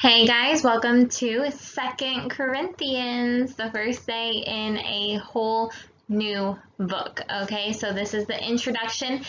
Hey guys, welcome to Second Corinthians, the first day in a whole new book. Okay, so this is the introduction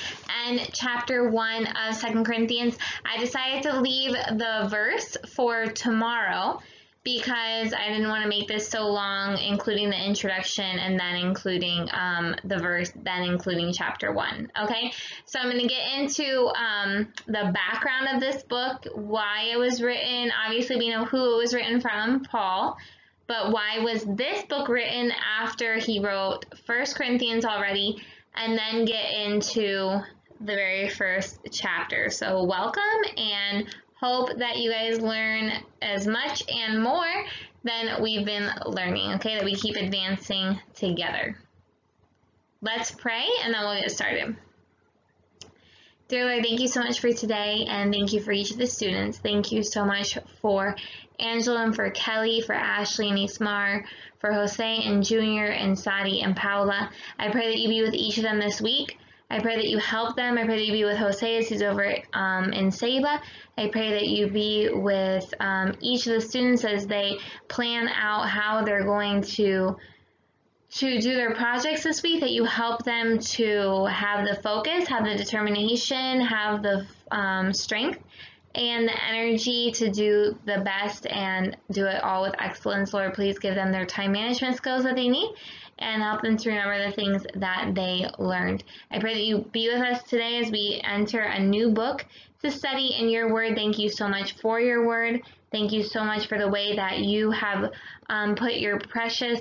and chapter one of Second Corinthians. I decided to leave the verse for tomorrow because I didn't want to make this so long, including the introduction and then including um, the verse, then including chapter one. Okay, so I'm going to get into um, the background of this book, why it was written. Obviously, we know who it was written from, Paul. But why was this book written after he wrote First Corinthians already, and then get into the very first chapter? So welcome and hope that you guys learn as much and more than we've been learning, okay? That we keep advancing together. Let's pray and then we'll get started. Dear Lord, thank you so much for today and thank you for each of the students. Thank you so much for Angela and for Kelly, for Ashley and Ismar, for Jose and Junior and Sadi and Paula. I pray that you be with each of them this week. I pray that you help them. I pray that you be with Jose as he's over um, in Ceiba. I pray that you be with um, each of the students as they plan out how they're going to to do their projects this week, that you help them to have the focus, have the determination, have the um, strength, and the energy to do the best and do it all with excellence. Lord, please give them their time management skills that they need and help them to remember the things that they learned. I pray that you be with us today as we enter a new book to study in your word. Thank you so much for your word. Thank you so much for the way that you have um, put your precious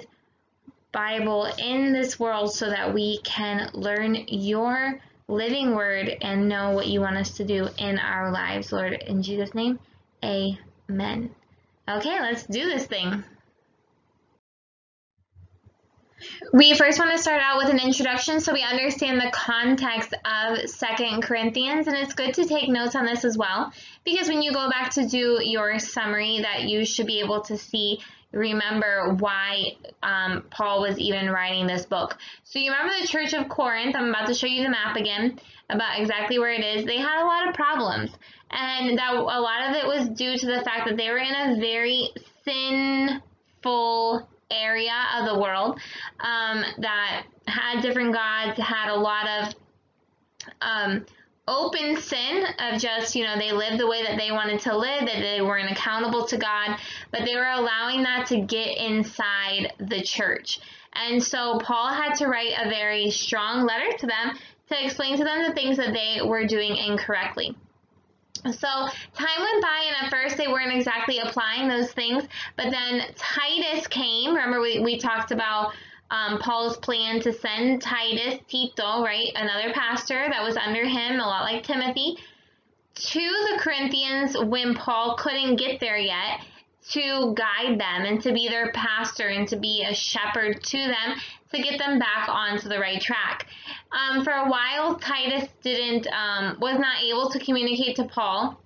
Bible in this world so that we can learn your living word and know what you want us to do in our lives, Lord. In Jesus' name, amen. Okay, let's do this thing. We first want to start out with an introduction so we understand the context of Second Corinthians, and it's good to take notes on this as well because when you go back to do your summary that you should be able to see remember why um, Paul was even writing this book. So you remember the Church of Corinth, I'm about to show you the map again about exactly where it is. They had a lot of problems and that a lot of it was due to the fact that they were in a very sinful area of the world um, that had different gods, had a lot of um, open sin of just, you know, they lived the way that they wanted to live, that they weren't accountable to God, but they were allowing that to get inside the church. And so Paul had to write a very strong letter to them to explain to them the things that they were doing incorrectly. So time went by, and at first they weren't exactly applying those things, but then Titus came. Remember, we, we talked about um, Paul's plan to send Titus, Tito, right, another pastor that was under him, a lot like Timothy, to the Corinthians when Paul couldn't get there yet to guide them and to be their pastor and to be a shepherd to them to get them back onto the right track. Um, for a while, Titus didn't um, was not able to communicate to Paul.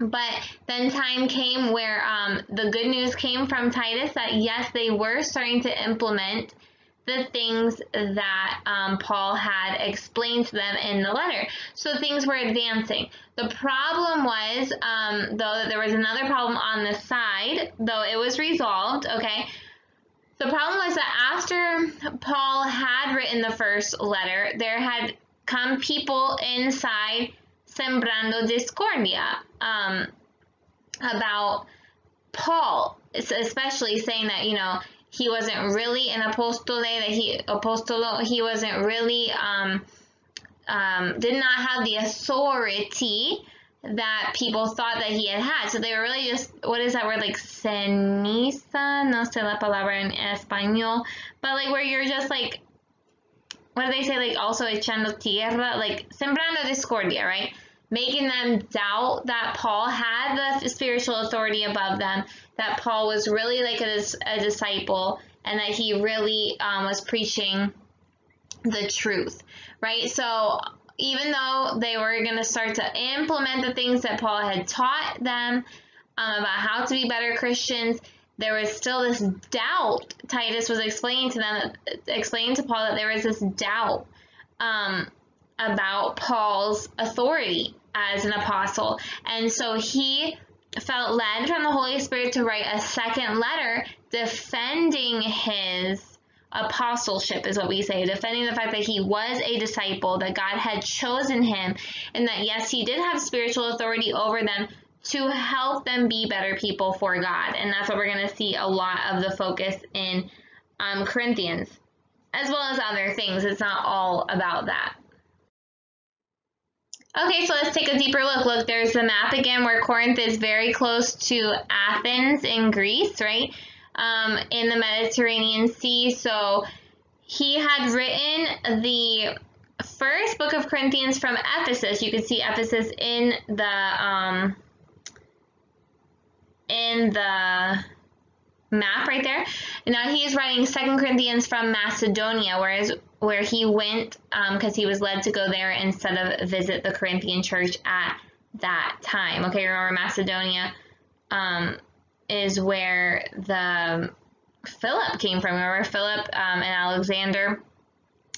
But then time came where um, the good news came from Titus that yes, they were starting to implement the things that um, Paul had explained to them in the letter. So things were advancing. The problem was, um, though, that there was another problem on the side, though it was resolved, okay? The problem was that after Paul had written the first letter, there had come people inside sembrando discordia um, about Paul, especially saying that, you know, he wasn't really an apostole, that he apostolo, he wasn't really um, um, did not have the authority that people thought that he had had. So they were really just, what is that word, like ceniza? No sé la palabra en español. But like where you're just like, what do they say, like also echando tierra, like sembrando discordia, right? Making them doubt that Paul had the spiritual authority above them, that Paul was really like a, a disciple, and that he really um, was preaching the truth, right? So even though they were going to start to implement the things that Paul had taught them um, about how to be better Christians, there was still this doubt. Titus was explaining to them, explaining to Paul that there was this doubt um, about Paul's authority as an apostle. And so he felt led from the Holy Spirit to write a second letter defending his apostleship, is what we say, defending the fact that he was a disciple, that God had chosen him, and that yes, he did have spiritual authority over them to help them be better people for God. And that's what we're going to see a lot of the focus in um, Corinthians, as well as other things. It's not all about that. Okay, so let's take a deeper look. Look, there's the map again where Corinth is very close to Athens in Greece, right? Um, in the Mediterranean Sea. So he had written the first book of Corinthians from Ephesus. You can see Ephesus in the um, in the map right there. And now he's writing Second Corinthians from Macedonia, whereas where he went because um, he was led to go there instead of visit the Corinthian church at that time. Okay, remember Macedonia um, is where the Philip came from. Remember Philip um, and Alexander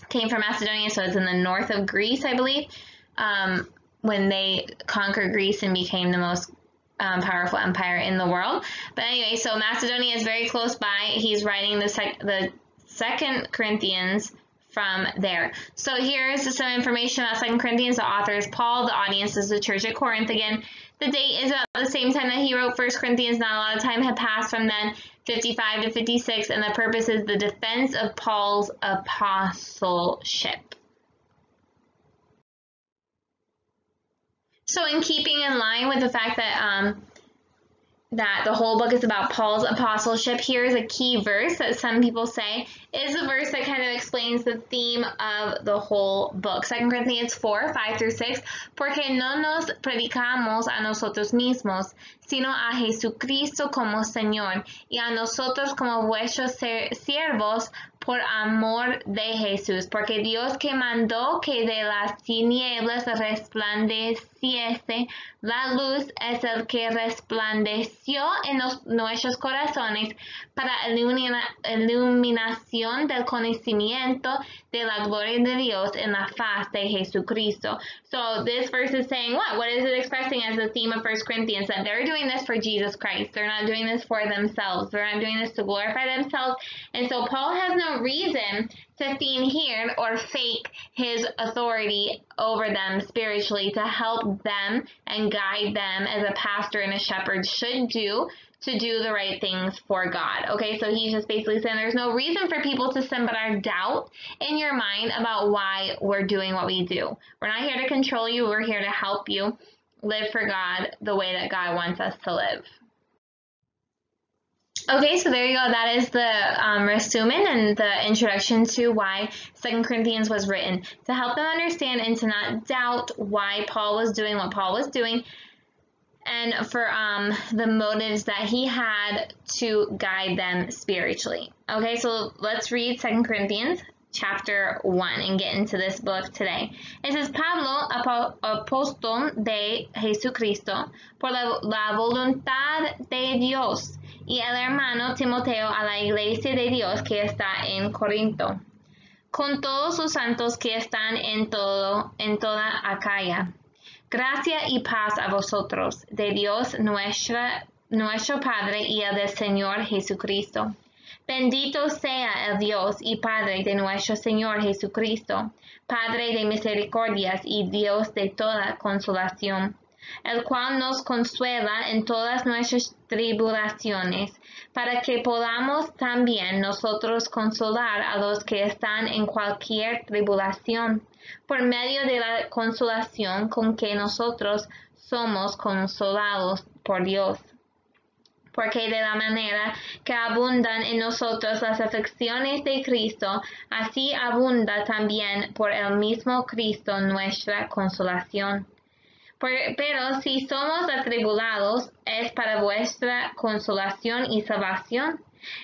came from Macedonia, so it's in the north of Greece, I believe, um, when they conquered Greece and became the most um, powerful empire in the world. But anyway, so Macedonia is very close by. He's writing the, sec- the second Corinthians from there. So here's some information about Second Corinthians. The author is Paul. The audience is the church at Corinth again. The date is about the same time that he wrote First Corinthians. Not a lot of time had passed from then, 55 to 56, and the purpose is the defense of Paul's apostleship. So in keeping in line with the fact that um, that the whole book is about Paul's apostleship, here's a key verse that some people say is a verse that kind of explains the theme of the whole book. 2 Corinthians 4, 5 through 6. Porque no nos predicamos a nosotros mismos, sino a Jesucristo como Señor, y a nosotros como vuestros siervos por amor de Jesús, porque Dios que mandó que de las tinieblas resplandeciese la luz es el que resplandeció en nuestros corazones para ilumina, iluminación del conocimiento de la gloria de Dios en la faz de Jesucristo. So this verse is saying what? What is it expressing as the theme of 1 Corinthians? That they're doing this for Jesus Christ. They're not doing this for themselves. They're not doing this to glorify themselves. And so Paul has no reason to feign here or fake his authority over them spiritually to help them and guide them as a pastor and a shepherd should do to do the right things for God. Okay, so he's just basically saying there's no reason for people to our doubt in your mind about why we're doing what we do. We're not here to control you, we're here to help you live for God the way that God wants us to live. Okay, so there you go. That is the um, resumen and the introduction to why Second Corinthians was written to help them understand and to not doubt why Paul was doing what Paul was doing, and for um, the motives that he had to guide them spiritually. Okay, so let's read Second Corinthians chapter 1 and get into this book today. It says, Pablo, apóstol de Jesucristo, por la, voluntad de Dios y el hermano Timoteo a la iglesia de Dios que está en Corinto, con todos los santos que están en todo, en toda Acaya. Gracia y paz a vosotros, de Dios nuestro Padre y el del Señor Jesucristo. Bendito sea el Dios y Padre de nuestro Señor Jesucristo, Padre de misericordias y Dios de toda consolación el cual nos consuela en todas nuestras tribulaciones, para que podamos también nosotros consolar a los que están en cualquier tribulación, por medio de la consolación con que nosotros somos consolados por Dios. Porque de la manera que abundan en nosotros las aflicciones de Cristo, así abunda también por el mismo Cristo nuestra consolación pero si somos atribulados, es para vuestra consolación y salvación.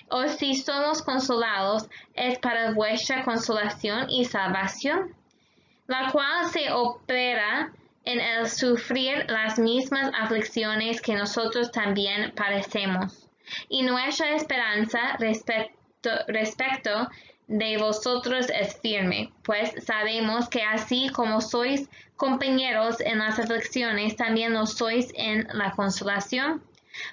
O si somos consolados, es para vuestra consolación y salvación, la cual se opera en el sufrir las mismas aflicciones que nosotros también padecemos. Y nuestra esperanza respecto, respecto de vosotros es firme, pues sabemos que así como sois compañeros en las aflicciones, también lo sois en la consolación.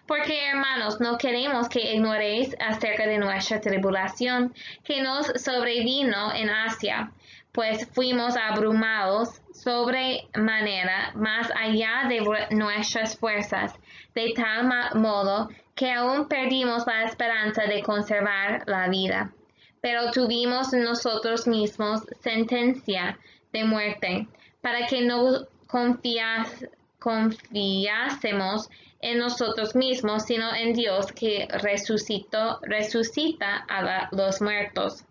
Porque, hermanos, no queremos que ignoréis acerca de nuestra tribulación que nos sobrevino en Asia, pues fuimos abrumados sobremanera más allá de nuestras fuerzas, de tal modo que aún perdimos la esperanza de conservar la vida. Pero tuvimos nosotros mismos sentencia de muerte, para que no confiásemos en nosotros mismos, sino en Dios que resucitó, resucita a los muertos,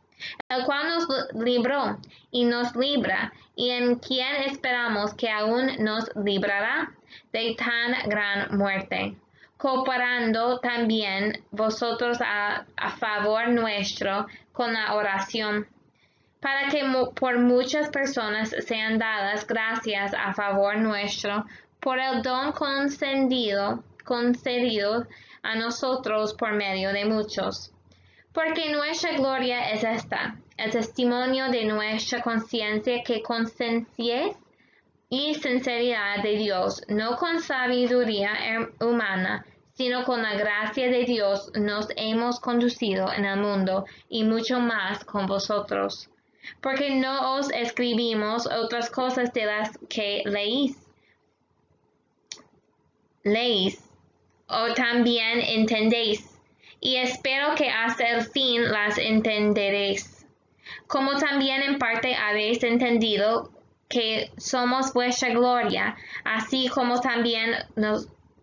el cual nos libró y nos libra, y en quien esperamos que aún nos librará de tan gran muerte, cooperando también vosotros a, favor nuestro con la oración para que por muchas personas sean dadas gracias a favor nuestro por el don concedido, concedido a nosotros por medio de muchos. Porque nuestra gloria es esta, el testimonio de nuestra conciencia que con y sinceridad de Dios, no con sabiduría humana, sino con la gracia de Dios nos hemos conducido en el mundo y mucho más con vosotros. Porque no os escribimos otras cosas de las que leís leéis o también entendéis, y espero que hasta el fin las entenderéis. Como también en parte habéis entendido que somos vuestra gloria, así como también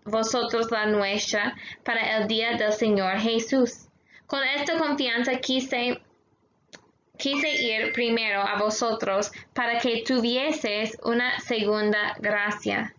vosotros la nuestra, para el día del Señor Jesús. Con esta confianza quise, quise ir primero a vosotros para que tuvieseis una segunda gracia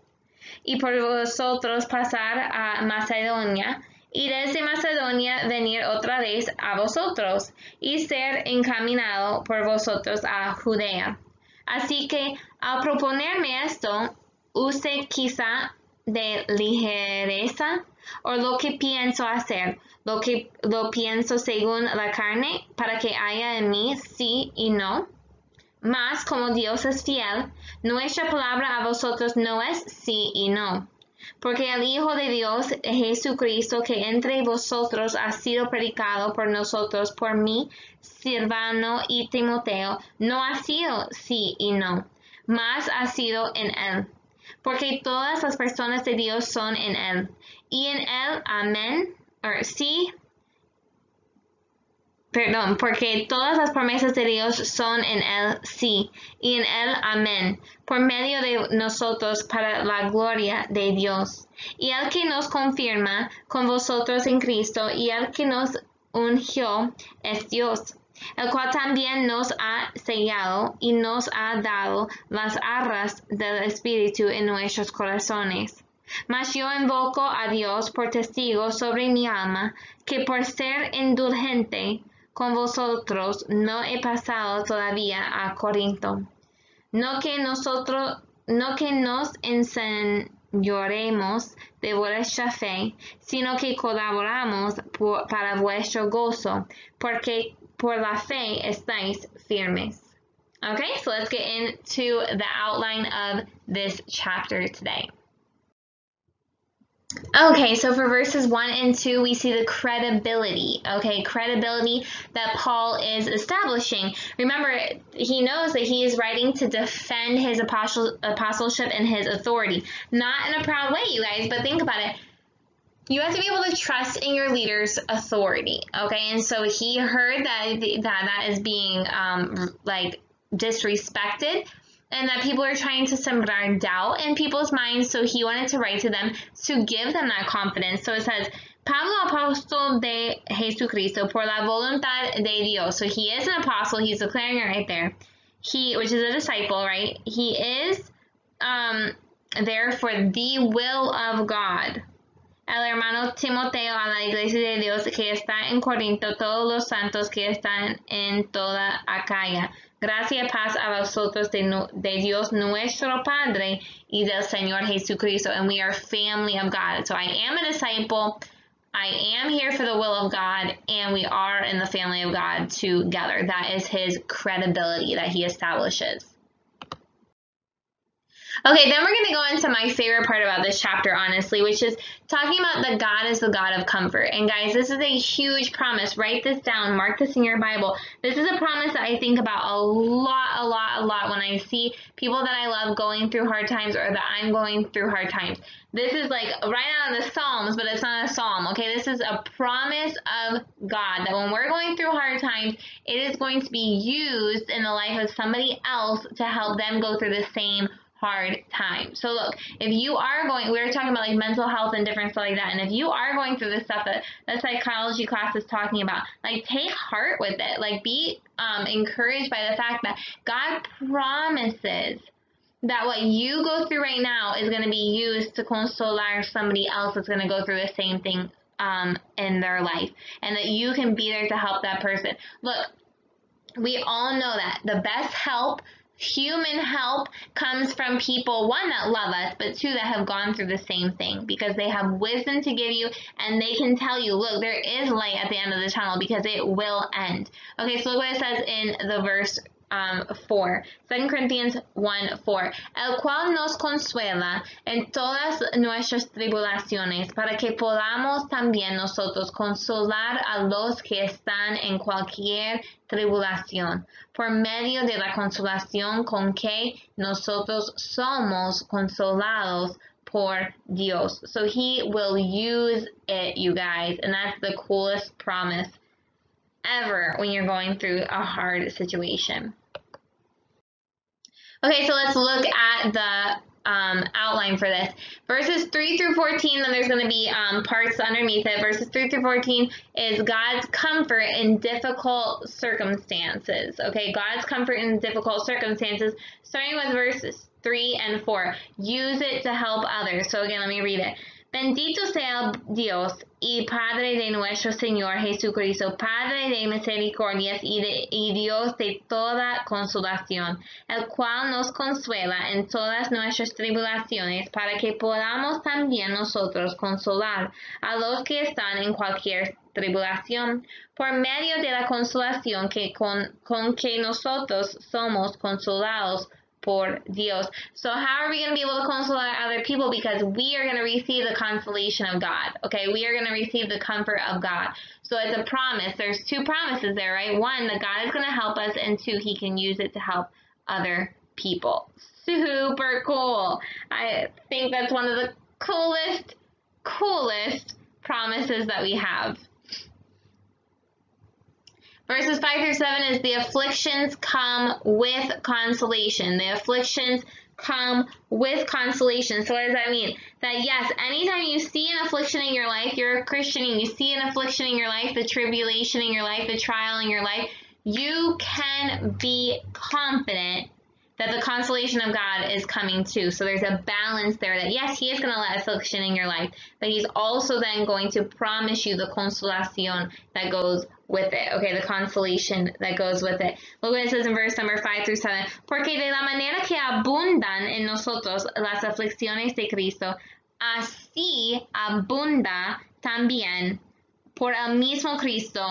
y por vosotros pasar a Macedonia, y desde Macedonia venir otra vez a vosotros, y ser encaminado por vosotros a Judea. Así que al proponerme esto, use quizá de ligereza o lo que pienso hacer, lo que lo pienso según la carne, para que haya en mí sí y no. Mas como Dios es fiel, nuestra palabra a vosotros no es sí y no. Porque el Hijo de Dios, Jesucristo, que entre vosotros ha sido predicado por nosotros, por mí, Silvano y Timoteo, no ha sido sí y no, mas ha sido en Él. Porque todas las personas de Dios son en Él. Y en Él, amén, sí, perdón, porque todas las promesas de Dios son en Él sí, y en Él amén, por medio de nosotros para la gloria de Dios. Y el que nos confirma con vosotros en Cristo, y el que nos ungió es Dios, el cual también nos ha sellado y nos ha dado las arras del Espíritu en nuestros corazones. Mas yo invoco a Dios por testigo sobre mi alma, que por ser indulgente con vosotros no he pasado todavía a Corinto. No que nosotros, no que nos enseñoremos de vuestra fe, sino que colaboramos para vuestro gozo, porque por la fe estáis firmes. Okay, so let's get into the outline of this chapter today. Okay, so for verses 1 and 2, we see the credibility, okay, credibility that Paul is establishing. Remember, he knows that he is writing to defend his apostle, apostleship and his authority. Not in a proud way, you guys, but think about it. You have to be able to trust in your leader's authority, okay? And so he heard that that, that is being, um, like, disrespected and that people are trying to sembrar doubt in people's minds. So he wanted to write to them to give them that confidence. So it says, Pablo, apóstol de Jesucristo, por la voluntad de Dios. So he is an apostle. He's declaring it right there. He, which is a disciple, right? He is um, there for the will of God. El hermano Timoteo a la iglesia de Dios que está en Corinto, todos los santos que están en toda Acaya. Gracia y paz a vosotros de, de, Dios nuestro Padre y del Señor Jesucristo. And we are family of God. So I am a disciple. I am here for the will of God and we are in the family of God together. That is his credibility that he establishes. Okay, then we're going to go into my favorite part about this chapter, honestly, which is talking about that God is the God of comfort. And guys, this is a huge promise. Write this down, mark this in your Bible. This is a promise that I think about a lot, a lot, a lot when I see people that I love going through hard times or that I'm going through hard times. This is like right out of the Psalms, but it's not a psalm, okay? This is a promise of God that when we're going through hard times, it is going to be used in the life of somebody else to help them go through the same hard time. So look, if you are going, we were talking about like mental health and different stuff like that, and if you are going through the stuff that the psychology class is talking about, like take heart with it. Like be um, encouraged by the fact that God promises that what you go through right now is going to be used to consolar somebody else that's going to go through the same thing um, in their life, and that you can be there to help that person. Look, we all know that the best help Human help comes from people, one, that love us, but two, that have gone through the same thing because they have wisdom to give you and they can tell you, look, there is light at the end of the tunnel because it will end. Okay, so look what it says in the verse um, 4. 2 Corinthians 1, 4. El cual nos consuela en todas nuestras tribulaciones para que podamos también nosotros consolar a los que están en cualquier tribulación por medio de la consolación con que nosotros somos consolados por Dios. So he will use it, you guys, and that's the coolest promise ever when you're going through a hard situation. Okay, so let's look at the um, outline for this. Verses 3 through 14, then there's going to be um, parts underneath it. Verses 3 through 14 is God's comfort in difficult circumstances. Okay, God's comfort in difficult circumstances, starting with verses 3 and 4. Use it to help others. So again, let me read it. Bendito sea Dios y Padre de nuestro Señor Jesucristo, Padre de misericordias y, de, Dios de toda consolación, el cual nos consuela en todas nuestras tribulaciones, para que podamos también nosotros consolar a los que están en cualquier tribulación, por medio de la consolación que con, con que nosotros somos consolados por Dios. So how are we going to be able to console other people? Because we are going to receive the consolation of God. Okay, we are going to receive the comfort of God. So it's a promise. There's two promises there, right? One, that God is going to help us, and two, He can use it to help other people. Super cool. I think that's one of the coolest, coolest promises that we have. Verses 5 through 7 is the afflictions come with consolation. The afflictions come with consolation. So what does that mean? That yes, anytime you see an affliction in your life, you're a Christian and you see an affliction in your life, the tribulation in your life, the trial in your life, you can be confident that the consolation of God is coming too. So there's a balance there that yes, He is going to let affliction in your life, but He's also then going to promise you the consolación that goes with it. Okay, the consolation that goes with it. Look what it says in verse number 5 through 7. Porque de la manera que abundan en nosotros las aflicciones de Cristo, así abunda también por el mismo Cristo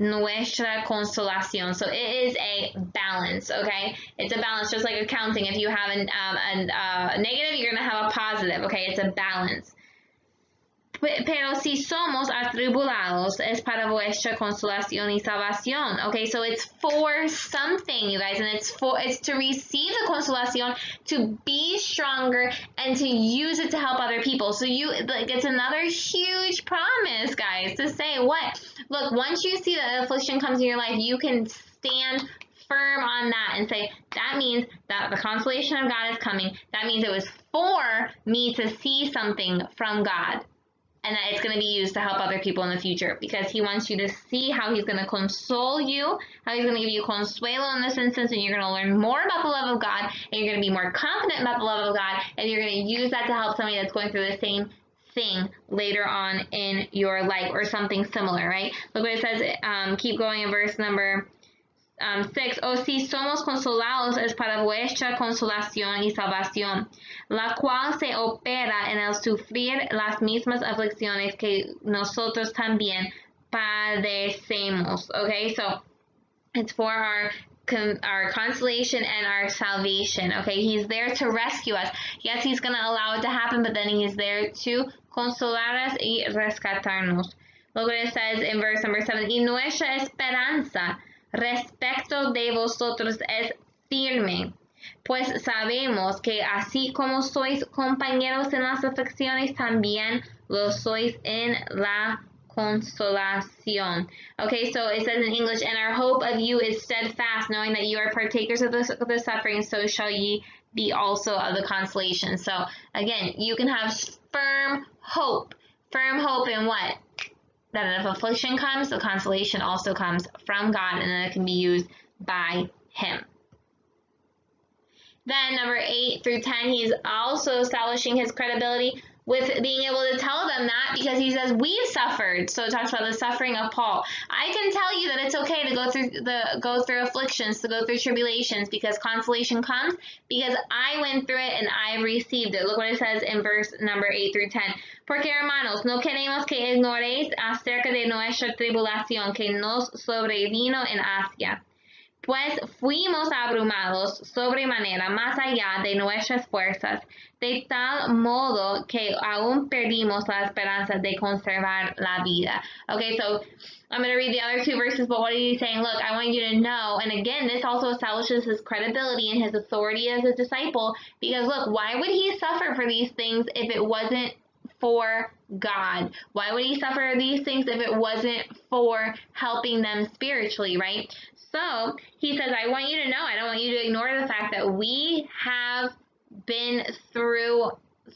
nuestra consolación. So it is a balance, okay? It's a balance, just like accounting. If you have an, um, a uh, negative, you're going to have a positive, okay? It's a balance. Pero si somos atribulados es para vuestra consolación y salvación. Okay, so it's for something, you guys, and it's for it's to receive the consolation, to be stronger, and to use it to help other people. So you like it's another huge promise, guys, to say what? Look, once you see that affliction comes in your life, you can stand firm on that and say that means that the consolation of God is coming. That means it was for me to see something from God and that it's going to be used to help other people in the future because he wants you to see how he's going to console you, how he's going to give you consuelo in this instance, and you're going to learn more about the love of God, and you're going to be more confident about the love of God, and you're going to use that to help somebody that's going through the same thing later on in your life or something similar, right? Look what it says. Um, keep going in verse number um, 6, o si somos consolados es para vuestra consolación y salvación, la cual se opera en el sufrir las mismas aflicciones que nosotros también padecemos. Okay, so it's for our our consolation and our salvation. Okay, he's there to rescue us. Yes, he's going to allow it to happen, but then he's there to consolar us y rescatarnos. Look what it says in verse number 7. Y nuestra esperanza respecto de vosotros es firme, pues sabemos que así como sois compañeros en las aflicciones, también lo sois en la consolación. Okay, so it says in English, and our hope of you is steadfast, knowing that you are partakers of the, of the suffering, so shall ye be also of the consolation. So again, you can have firm hope. Firm hope in what? That if affliction comes, the consolation also comes from God and then it can be used by Him. Then, number 8 through 10, he's also establishing his credibility with being able to tell them that because he says we've suffered. So it talks about the suffering of Paul. I can tell you that it's okay to go through the go through afflictions, to go through tribulations because consolation comes because I went through it and I received it. Look what it says in verse number 8 through 10. Porque hermanos, no queremos que ignoréis acerca de nuestra tribulación que nos sobrevino en Asia pues fuimos abrumados sobremanera más allá de nuestras fuerzas, de tal modo que aún perdimos la esperanza de conservar la vida. Okay, so I'm going to read the other two verses, but what are you saying? Look, I want you to know, and again, this also establishes his credibility and his authority as a disciple, because look, why would he suffer for these things if it wasn't for God? Why would he suffer these things if it wasn't for helping them spiritually, right? So he says, I want you to know, I don't want you to ignore the fact that we have been through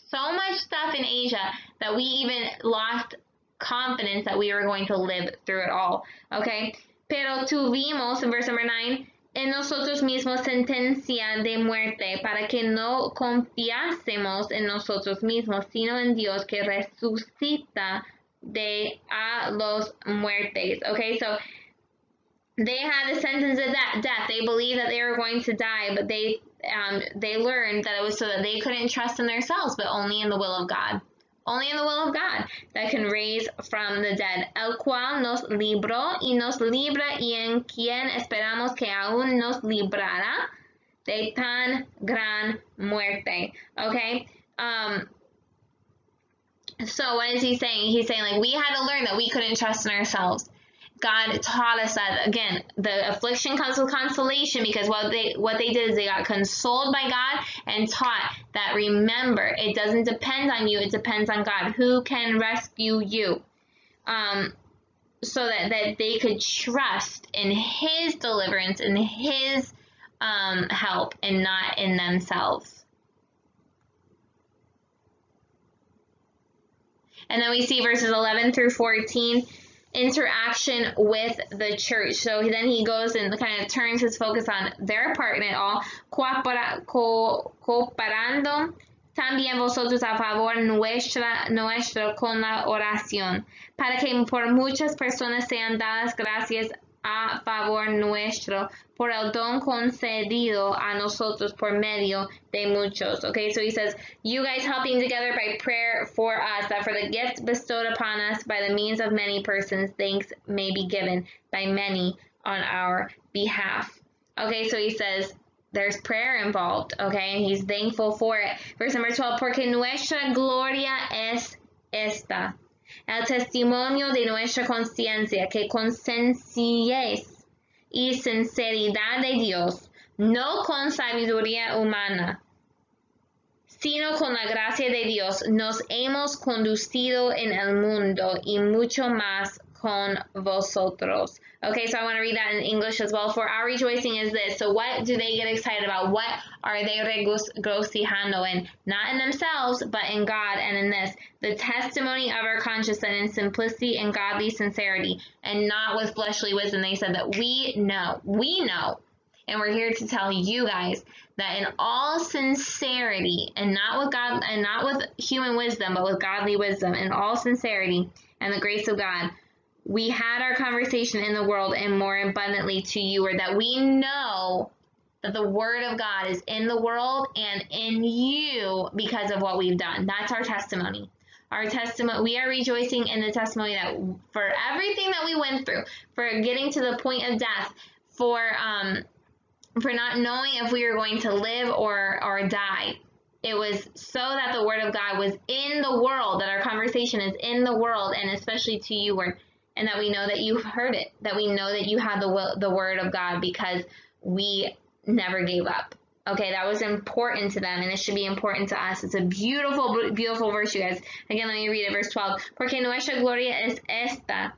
so much stuff in Asia that we even lost confidence that we were going to live through it all. Okay? Pero tuvimos, in verse number 9, en nosotros mismos sentencia de muerte para que no confiásemos en nosotros mismos, sino en Dios que resucita de a los muertes. Okay, so they had a sentence of that death. They believed that they were going to die, but they um, they learned that it was so that they couldn't trust in themselves, but only in the will of God. Only in the will of God that can raise from the dead. El cual nos libró y nos libra y en quien esperamos que aún nos librará de tan gran muerte. Okay? Um, so what is he saying? He's saying like we had to learn that we couldn't trust in ourselves. God taught us that again, the affliction comes with consolation because what they what they did is they got consoled by God and taught that remember it doesn't depend on you, it depends on God who can rescue you. Um, so that, that they could trust in his deliverance and his um, help and not in themselves. And then we see verses 11 through 14 interaction with the church. So then he goes and kind of turns his focus on their part in it all, cooperando también vosotros a favor nuestra, nuestro con la oración, para que por muchas personas sean dadas gracias a favor nuestro por el don concedido a nosotros por medio de muchos. Okay, so he says, you guys helping together by prayer for us, that for the gift bestowed upon us by the means of many persons, thanks may be given by many on our behalf. Okay, so he says, there's prayer involved, okay, and he's thankful for it. Verse number 12, porque nuestra gloria es esta el testimonio de nuestra conciencia, que con sencillez y sinceridad de Dios, no con sabiduría humana, sino con la gracia de Dios, nos hemos conducido en el mundo y mucho más con vosotros. Okay, so I want to read that in English as well. For our rejoicing is this. So what do they get excited about? What are they regocijando in? Not in themselves, but in God and in this. The testimony of our conscience and in simplicity and godly sincerity and not with fleshly wisdom. They said that we know, we know, and we're here to tell you guys that in all sincerity and not with God and not with human wisdom, but with godly wisdom, in all sincerity and the grace of God, we had our conversation in the world and more abundantly to you, or that we know that the word of God is in the world and in you because of what we've done. That's our testimony. Our testimony, we are rejoicing in the testimony that for everything that we went through, for getting to the point of death, for um, for not knowing if we were going to live or or die. It was so that the word of God was in the world, that our conversation is in the world, and especially to you, Lord, and that we know that you've heard it, that we know that you have the will, the word of God because we never gave up. Okay, that was important to them and it should be important to us. It's a beautiful, beautiful verse, you guys. Again, let me read it, verse 12. Porque nuestra gloria es esta,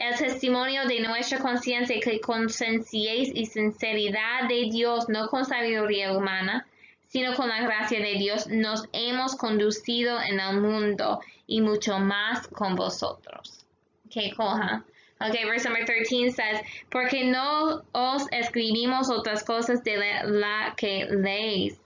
el testimonio de nuestra conciencia que con y sinceridad de Dios, no con sabiduría humana, sino con la gracia de Dios, nos hemos conducido en el mundo y mucho más con vosotros. Cool, huh? Okay, verse number 13 says, Porque no os escribimos otras cosas de la que leéis,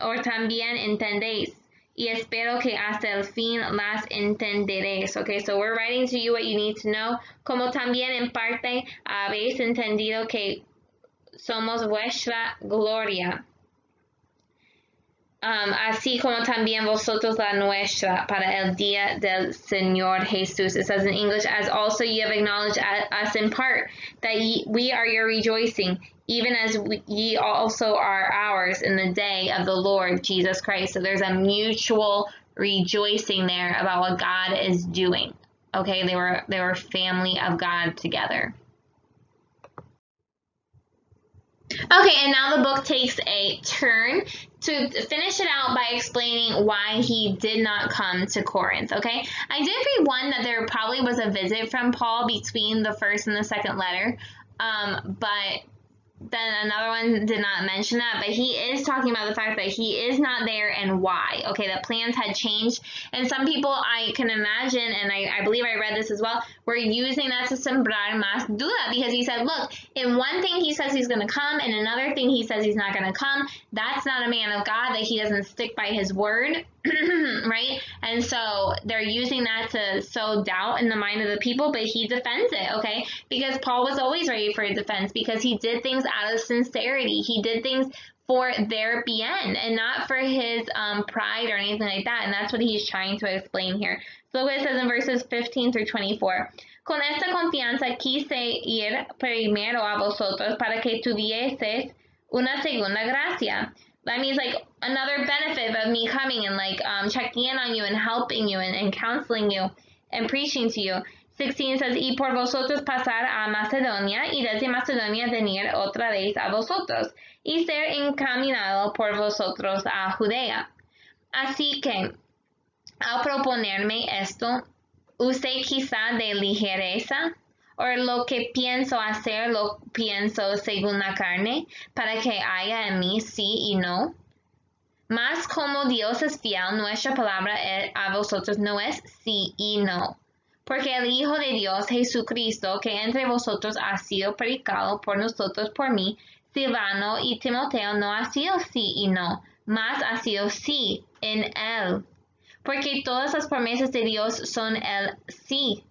o también entendéis, y espero que hasta el fin las entenderéis. Okay, so we're writing to you what you need to know, como también en parte habéis entendido que somos vuestra gloria. Um, así como también vosotros la nuestra para el día del Señor Jesús. It says in English, as also you have acknowledged us in part, that ye, we are your rejoicing, even as we, ye also are ours in the day of the Lord Jesus Christ. So there's a mutual rejoicing there about what God is doing. Okay, they were they were family of God together. Okay, and now the book takes a turn to finish it out by explaining why he did not come to Corinth, okay? I did read one that there probably was a visit from Paul between the first and the second letter, um, but then another one did not mention that, but he is talking about the fact that he is not there and why. Okay, that plans had changed. And some people, I can imagine, and I, I believe I read this as well, were using that to sembrar más duda because he said, look, in one thing he says he's going to come, and another thing he says he's not going to come. That's not a man of God that he doesn't stick by his word. right? And so they're using that to sow doubt in the mind of the people, but he defends it, okay? Because Paul was always ready for a defense because he did things out of sincerity. He did things for their bien and not for his um, pride or anything like that. And that's what he's trying to explain here. So look what it says in verses 15 through 24. Con esta confianza quise ir primero a vosotros para que tuvieses una segunda gracia that means like another benefit of me coming and like um, checking in on you and helping you and, and counseling you and preaching to you. 16 says, y por vosotros pasar a Macedonia y desde Macedonia venir otra vez a vosotros y ser encaminado por vosotros a Judea. Así que, al proponerme esto, usted quizá de ligereza o lo que pienso hacer lo pienso según la carne, para que haya en mí sí y no. Mas como Dios es fiel, nuestra palabra a vosotros no es sí y no. Porque el Hijo de Dios, Jesucristo, que entre vosotros ha sido predicado por nosotros por mí, Silvano y Timoteo no ha sido sí y no, mas ha sido sí en él. Porque todas las promesas de Dios son el sí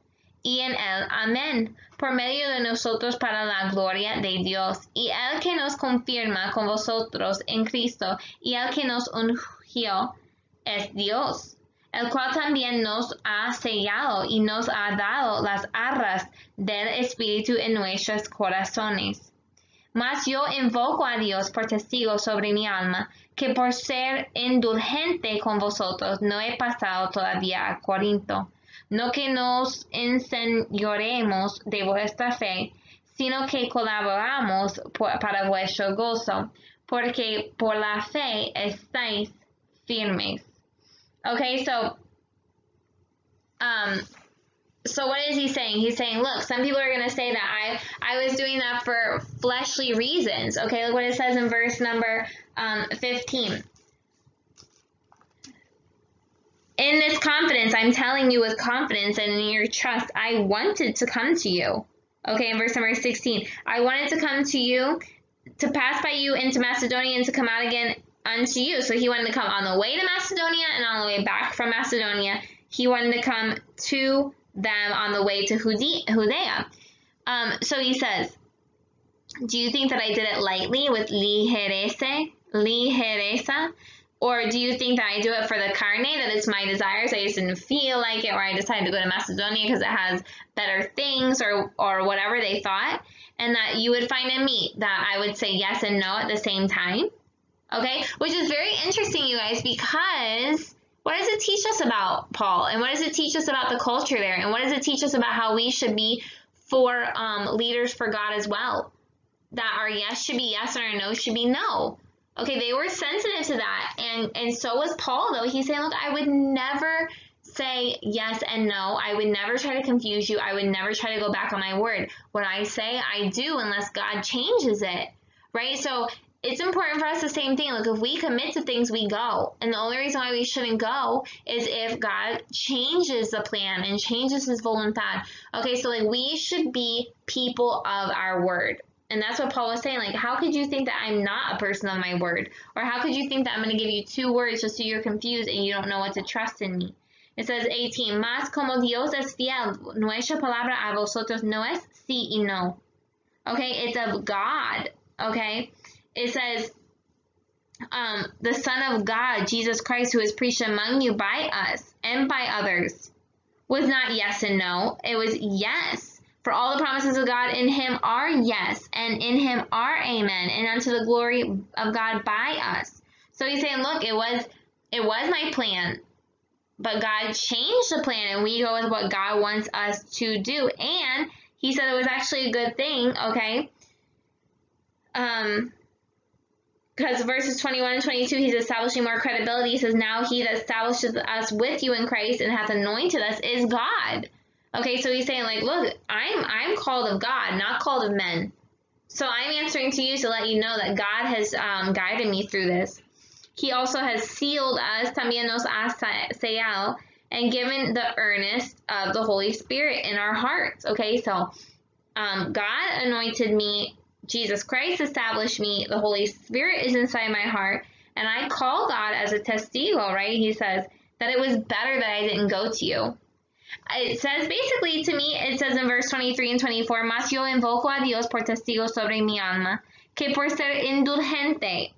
y en él amén, por medio de nosotros para la gloria de Dios. Y el que nos confirma con vosotros en Cristo y el que nos ungió es Dios, el cual también nos ha sellado y nos ha dado las arras del Espíritu en nuestros corazones. Mas yo invoco a Dios por testigo sobre mi alma, que por ser indulgente con vosotros no he pasado todavía a Corinto no que nos enseñoremos de vuestra fe, sino que colaboramos para vuestro gozo, porque por la fe estáis firmes. Okay, so, um, so what is he saying? He's saying, look, some people are going to say that I, I was doing that for fleshly reasons. Okay, look what it says in verse number um, 15 in this confidence, I'm telling you with confidence and in your trust, I wanted to come to you. Okay, in verse number 16, I wanted to come to you, to pass by you into Macedonia and to come out again unto you. So he wanted to come on the way to Macedonia and on the way back from Macedonia. He wanted to come to them on the way to Judea. Um, so he says, do you think that I did it lightly with ligerese, ligereza? Or do you think that I do it for the carne, that it's my desires, I just didn't feel like it, or I decided to go to Macedonia because it has better things, or, or whatever they thought, and that you would find in me that I would say yes and no at the same time? Okay, which is very interesting, you guys, because what does it teach us about Paul? And what does it teach us about the culture there? And what does it teach us about how we should be for um, leaders for God as well? That our yes should be yes and our no should be no. Okay, they were sensitive to that. And, and so was Paul, though. He's saying, look, I would never say yes and no. I would never try to confuse you. I would never try to go back on my word. What I say, I do unless God changes it. Right? So it's important for us the same thing. Like if we commit to things, we go. And the only reason why we shouldn't go is if God changes the plan and changes his voluntad. Okay, so like we should be people of our word. And that's what Paul was saying. Like, how could you think that I'm not a person of my word? Or how could you think that I'm going to give you two words just so you're confused and you don't know what to trust in me? It says 18, Más como Dios es fiel, nuestra palabra a vosotros no es sí y no. Okay, it's of God. Okay, it says, um, the Son of God, Jesus Christ, who is preached among you by us and by others, was not yes and no. It was yes. For all the promises of God in him are yes, and in him are amen, and unto the glory of God by us. So he's saying, look, it was it was my plan, but God changed the plan, and we go with what God wants us to do. And he said it was actually a good thing, okay? Um, because verses 21 and 22, he's establishing more credibility. He says, Now he that establishes us with you in Christ and hath anointed us is God. Okay, so he's saying like, look, I'm I'm called of God, not called of men. So I'm answering to you to let you know that God has um, guided me through this. He also has sealed us, también nos ha sellado, and given the earnest of the Holy Spirit in our hearts. Okay, so um, God anointed me, Jesus Christ established me, the Holy Spirit is inside my heart, and I call God as a testigo, right? He says that it was better that I didn't go to you it says basically to me, it says in verse 23 and 24, Mas yo invoco a Dios por testigo sobre mi alma, que por ser indulgente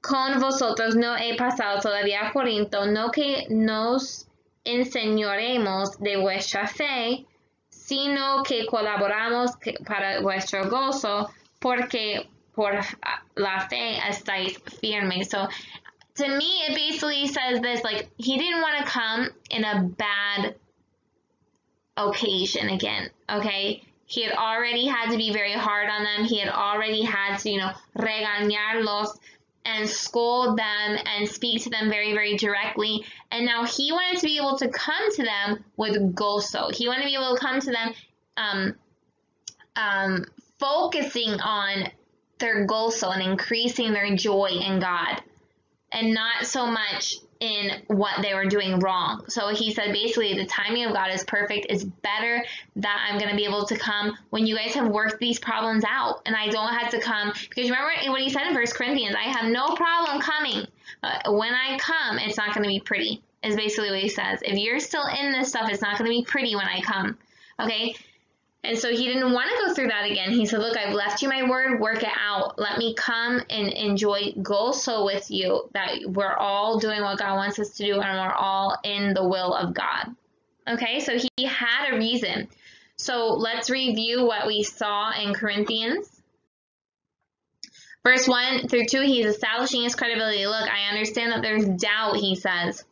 con vosotros no he pasado todavía a Corinto, no que nos enseñoremos de vuestra fe, sino que colaboramos para vuestro gozo, porque por la fe estáis firmes. So to me, it basically says this like, he didn't want to come in a bad occasion again, okay? He had already had to be very hard on them. He had already had to, you know, regañarlos and scold them and speak to them very, very directly. And now he wanted to be able to come to them with gozo. He wanted to be able to come to them um, um, focusing on their gozo and increasing their joy in God and not so much in what they were doing wrong. So he said basically the timing of God is perfect. It's better that I'm going to be able to come when you guys have worked these problems out and I don't have to come because remember what he said in First Corinthians, I have no problem coming. When I come, it's not going to be pretty. Is basically what he says. If you're still in this stuff, it's not going to be pretty when I come. Okay? And so he didn't want to go through that again. He said, Look, I've left you my word, work it out. Let me come and enjoy gozo with you, that we're all doing what God wants us to do and we're all in the will of God. Okay, so he had a reason. So let's review what we saw in Corinthians. Verse 1 through 2, he's establishing his credibility. Look, I understand that there's doubt, he says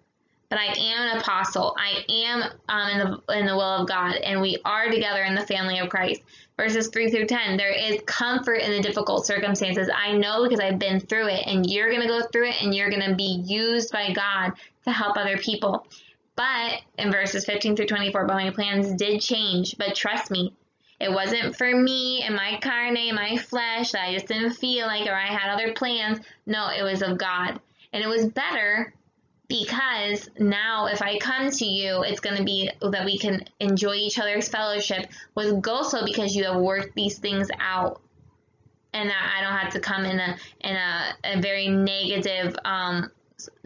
but I am an apostle. I am um, in the in the will of God, and we are together in the family of Christ. Verses three through ten. There is comfort in the difficult circumstances. I know because I've been through it, and you're gonna go through it, and you're gonna be used by God to help other people. But in verses 15 through 24, but my plans did change. But trust me, it wasn't for me and my carne my flesh that I just didn't feel like or I had other plans. No, it was of God. And it was better because now if I come to you, it's going to be that we can enjoy each other's fellowship with gozo because you have worked these things out and that I don't have to come in a in a, a very negative um,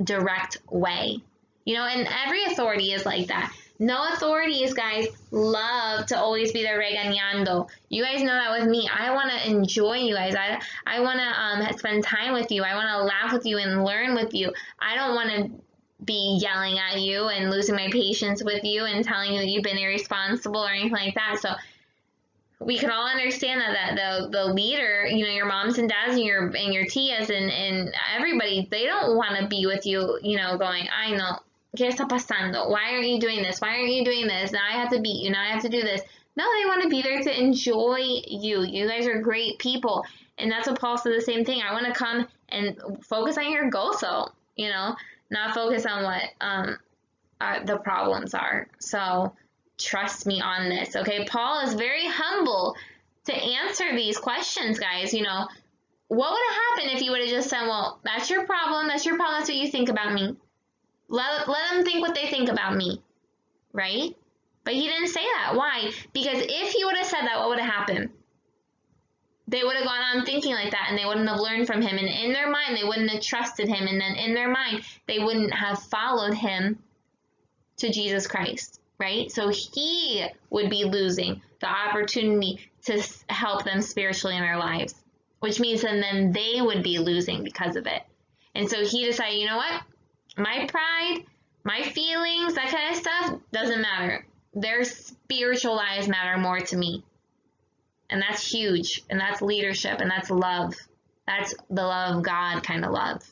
direct way. You know, and every authority is like that. No authorities, guys, love to always be there regañando. You guys know that with me. I want to enjoy you guys. I, I want to um, spend time with you. I want to laugh with you and learn with you. I don't want to be yelling at you and losing my patience with you and telling you that you've been irresponsible or anything like that. So we can all understand that, that the the leader, you know, your moms and dads and your and your tias and, and everybody, they don't want to be with you, you know, going, I know, ¿qué está pasando? Why aren't you doing this? Why aren't you doing this? Now I have to beat you. Now I have to do this. No, they want to be there to enjoy you. You guys are great people. And that's what Paul said the same thing. I want to come and focus on your gozo, you know, not focus on what um, uh, the problems are. So trust me on this, okay? Paul is very humble to answer these questions, guys. You know, what would have happened if you would have just said, well, that's your problem, that's your problem, that's what you think about me. Let, let them think what they think about me, right? But he didn't say that. Why? Because if he would have said that, what would have happened? They would have gone on thinking like that and they wouldn't have learned from him. And in their mind, they wouldn't have trusted him. And then in their mind, they wouldn't have followed him to Jesus Christ, right? So he would be losing the opportunity to help them spiritually in their lives, which means then, then they would be losing because of it. And so he decided, you know what? My pride, my feelings, that kind of stuff doesn't matter. Their spiritual lives matter more to me. And that's huge. And that's leadership. And that's love. That's the love of God kind of love,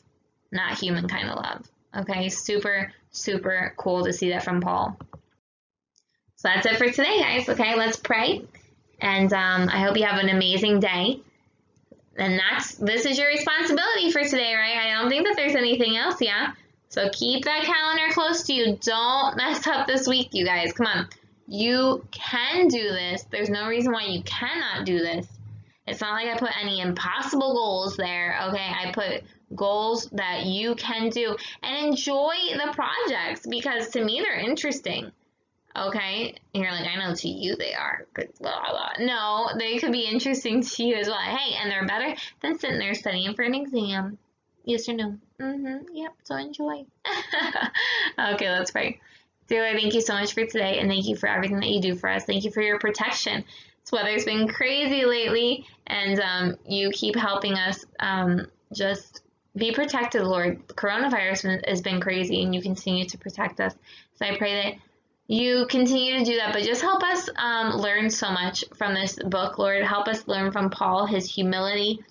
not human kind of love. Okay, super, super cool to see that from Paul. So that's it for today, guys. Okay, let's pray. And um, I hope you have an amazing day. And that's this is your responsibility for today, right? I don't think that there's anything else, yeah. So keep that calendar close to you. Don't mess up this week, you guys. Come on. You can do this. There's no reason why you cannot do this. It's not like I put any impossible goals there, okay? I put goals that you can do and enjoy the projects because to me they're interesting. Okay? And you're like, I know to you they are. Blah, blah. No, they could be interesting to you as well. Hey, and they're better than sitting there studying for an exam. Yes or no? Mm-hmm. Yep. So enjoy. okay, let's pray. Dear Lord, thank you so much for today, and thank you for everything that you do for us. Thank you for your protection. This weather's been crazy lately, and um, you keep helping us um, just be protected, Lord. Coronavirus has been crazy, and you continue to protect us. So I pray that you continue to do that, but just help us um, learn so much from this book, Lord. Help us learn from Paul, his humility,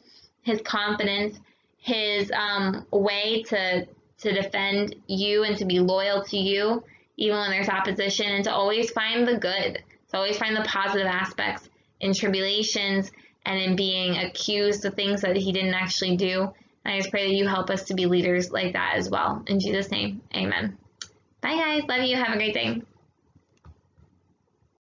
his confidence, his um, way to to defend you and to be loyal to you even when there's opposition, and to always find the good, to always find the positive aspects in tribulations and in being accused of things that he didn't actually do. And I just pray that you help us to be leaders like that as well. In Jesus' name, amen. Bye, guys. Love you. Have a great day.